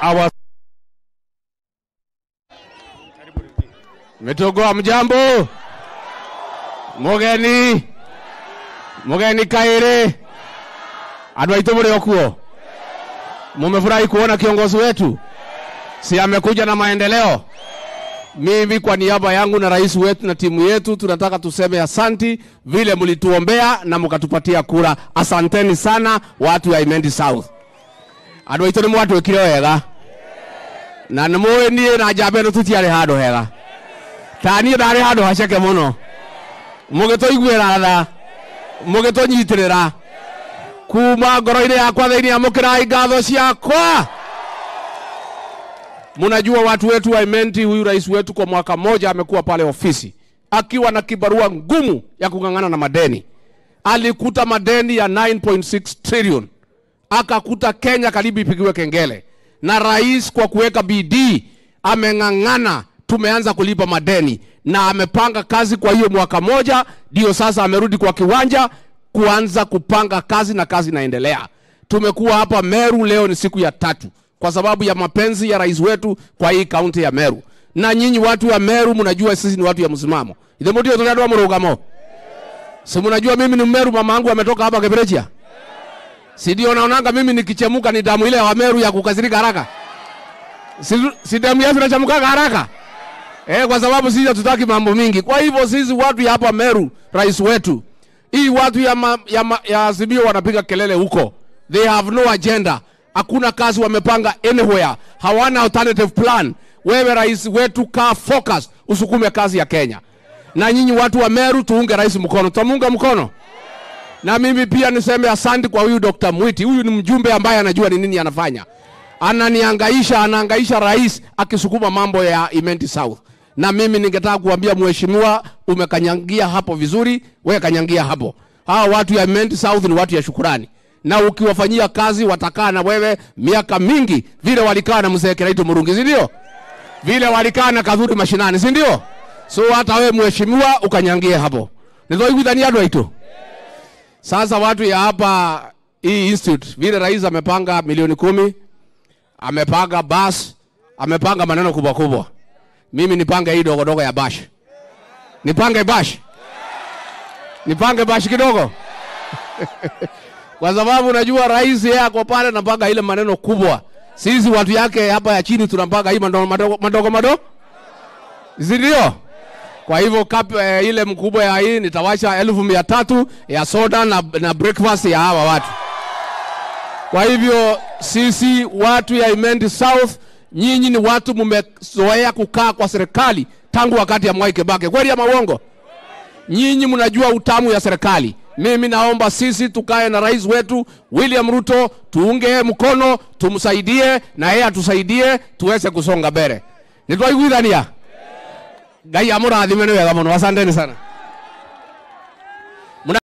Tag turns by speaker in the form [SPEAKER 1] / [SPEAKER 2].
[SPEAKER 1] awa Metogoa mjambo, mugeni mugeni Kaire, andũ aitũ mũrĩ okuo, kuo, mumefurahi kuona kiongozi wetu, si amekuja na maendeleo. Mimi kwa niaba yangu na rais wetu na timu yetu tunataka tuseme asanti vile mlituombea na mkatupatia kura. Asanteni sana watu ya Imendi South. Andũ nä mwatwä kire wega. Na nĩ mũĩ niä na njamba ĩno tũtiarĩ handå hega. Taniä ndarä handå haceke må no må gä tå iguä ra tha. Mũgĩtũnyitĩrĩra. Kuma ngoro-inä yakwa thĩinĩ amũkĩrai ngatho ciakwa. Mnajua watu wetu wa Imenti, huyu rais wetu kwa mwaka moja amekuwa pale ofisi. Akiwa na kibarua ngumu ya kung'ang'ana na madeni. Alikuta madeni ya 9.6 trillion, akakuta Kenya karibu ipigiwe kengele, na rais kwa kuweka bidii ameng'ang'ana, tumeanza kulipa madeni na amepanga kazi. Kwa hiyo mwaka moja ndio sasa amerudi kwa kiwanja kuanza kupanga kazi na kazi inaendelea. Tumekuwa hapa Meru, leo ni siku ya tatu kwa sababu ya mapenzi ya rais wetu kwa hii kaunti ya Meru. Na nyinyi watu wa Meru mnajua sisi ni watu ya msimamo. Ithe mudio tunadwa mrugamo. Si mnajua mimi ni Meru, mama yangu ametoka hapa Kebrechia. Si ndio naonanga mimi nikichemuka ni damu ile ya Wameru ya kukasirika haraka. Si, si damu yetu inachemuka haraka. Eh, kwa sababu sisi hatutaki mambo mingi. Kwa hivyo sisi watu ya hapa Meru, rais wetu, hii watu ya, ma, ya, ma, ya Azimio wanapiga kelele huko. They have no agenda hakuna kazi wamepanga anywhere, hawana alternative plan. Wewe rais wetu, kaa focus, usukume kazi ya Kenya. Na nyinyi watu wa Meru, tuunge rais mkono, tutamuunga mkono. Na mimi pia niseme asante kwa huyu Dr. Mwiti. Huyu ni mjumbe ambaye anajua ni nini anafanya, ananiangaisha, anaangaisha rais akisukuma mambo ya Imenti South. Na mimi ningetaka kuambia mheshimiwa, umekanyangia hapo vizuri, wewe kanyangia hapo. Hawa watu ya Imenti South ni watu ya shukurani na ukiwafanyia kazi watakaa na wewe miaka mingi, vile walikaa na mzee Kiraitu Murungi, si ndio? Vile walikaa na Kadhuri mashinani, si ndio? So hata wewe mheshimiwa ukanyangie hapo, nithoiguithania andũ aitũ. Sasa watu ya hapa hii institute, vile rais amepanga milioni kumi, amepanga bus, amepanga maneno kubwa kubwa. Mimi nipange hii dogo dogo ya bash, nipange bash, nipange bash kidogo kwa sababu najua rais yeye ako pale anapanga ile maneno kubwa. Sisi watu yake hapa ya chini tunapanga hii madogo madogo madogo si? Kwa hivyo cup eh, ile mkubwa ya hii nitawasha elfu mia tatu ya soda na, na breakfast ya hawa watu. Kwa hivyo sisi watu ya Imendi South, nyinyi ni watu mmezoea kukaa kwa serikali tangu wakati ya Mwai Kibaki, kweli ya mawongo? Nyinyi mnajua utamu ya serikali. Mimi naomba sisi tukae na rais wetu William Ruto, tuunge mkono, tumsaidie na yeye atusaidie tuweze kusonga mbele. Nitwaiguithania Gai amora adimeno ya gamonu. Asanteni sana.